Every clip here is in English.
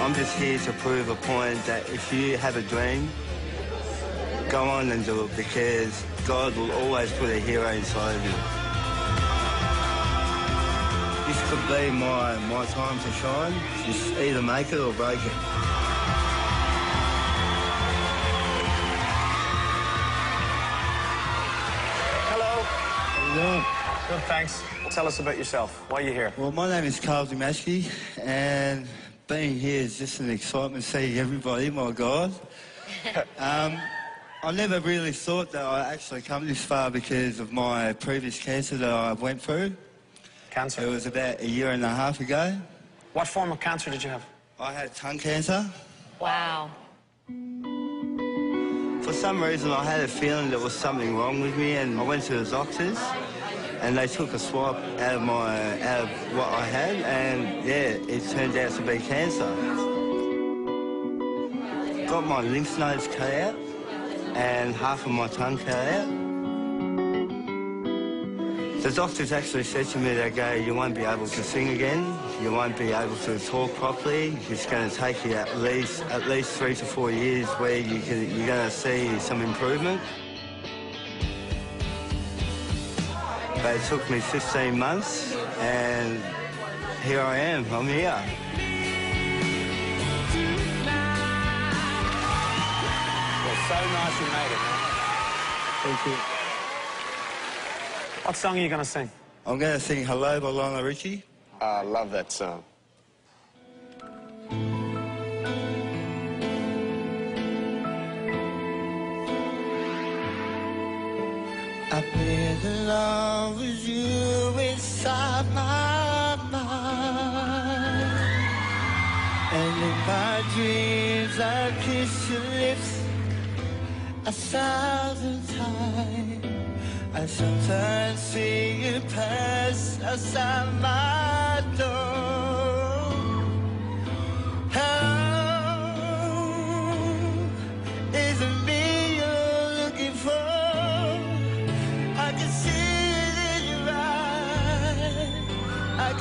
I'm just here to prove a point that if you have a dream, go on and do it because God will always put a hero inside of you. This could be my, my time to shine. Just either make it or break it. Good, thanks. Tell us about yourself. Why are you here? Well, my name is Karl Damaschke, and being here is just an excitement seeing everybody, my God. um, I never really thought that I'd actually come this far because of my previous cancer that I went through. Cancer? It was about a year and a half ago. What form of cancer did you have? I had tongue cancer. Wow. For some reason, I had a feeling there was something wrong with me, and I went to the doctors, and they took a swab out of my out of what I had, and yeah, it turned out to be cancer. Got my lymph nodes cut out, and half of my tongue cut out. The doctors actually said to me, they go, you won't be able to sing again, you won't be able to talk properly, it's going to take you at least at least three to four years where you can, you're going to see some improvement. But it took me 15 months, and here I am, I'm here. Well, so nice you made it. Thank you. What song are you going to sing? I'm going to sing Hello by Lionel Richie. Ah, I love that song. I've the love with you inside my mind. And in my dreams I kiss your lips a thousand times. I sometimes see you pass outside my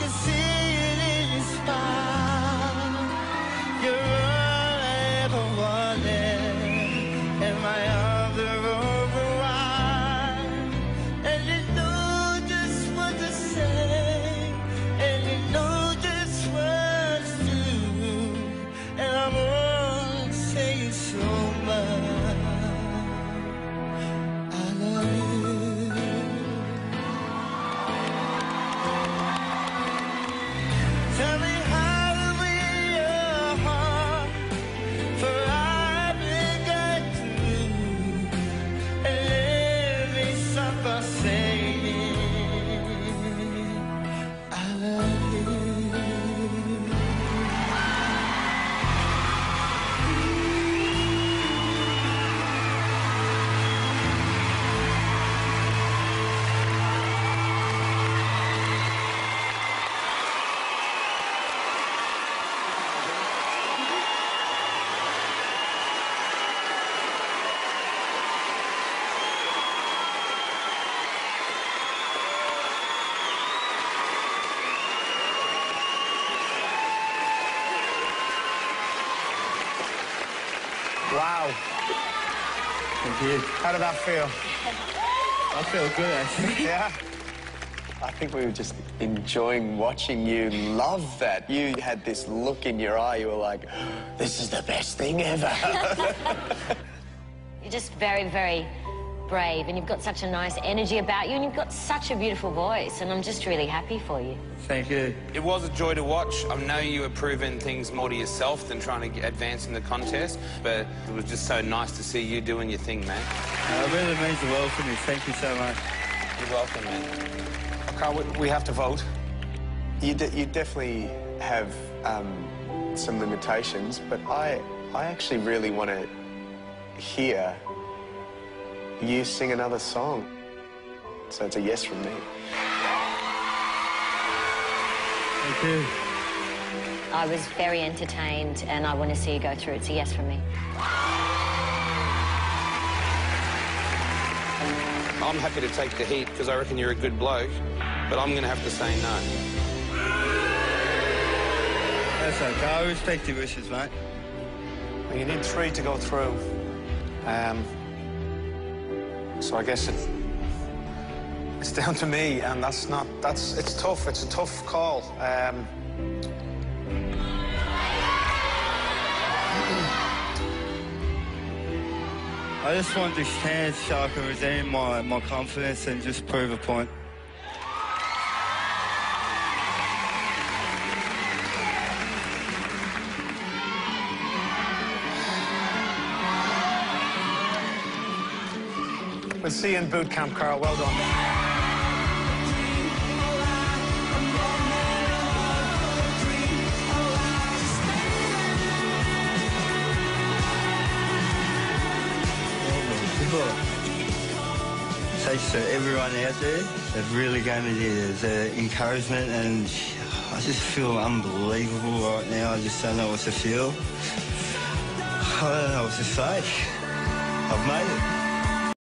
can see it in your smile. Wow. Thank you. How did that feel? I feel good actually. Yeah. I think we were just enjoying watching you love that. You had this look in your eye. You were like, this is the best thing ever. You're just very, very brave, and you've got such a nice energy about you, and you've got such a beautiful voice, and I'm just really happy for you. Thank you. It was a joy to watch. I know you were proving things more to yourself than trying to advance in the contest, but it was just so nice to see you doing your thing, man. Uh, it really means the world to me. Thank you so much. You're welcome, man. Carl, we, we have to vote. you, de- you definitely have um, some limitations, but I, I actually really want to hear you sing another song. So it's a yes from me. Thank you. I was very entertained, and I want to see you go through. It's a yes from me. I'm happy to take the heat because I reckon you're a good bloke, but I'm going to have to say no. That's okay. I respect your wishes, mate. Well, you need three to go through. Um, so I guess it, it's down to me, and that's not, that's, it's tough. It's a tough call. Um, I just want this chance so I can redeem my, my confidence and just prove a point. We'll see you in boot camp, Carl. Well done. Thanks to everyone out there. They've really gave me the, the encouragement and I just feel unbelievable right now. I just don't know what to feel. I don't know what to say. I've made it.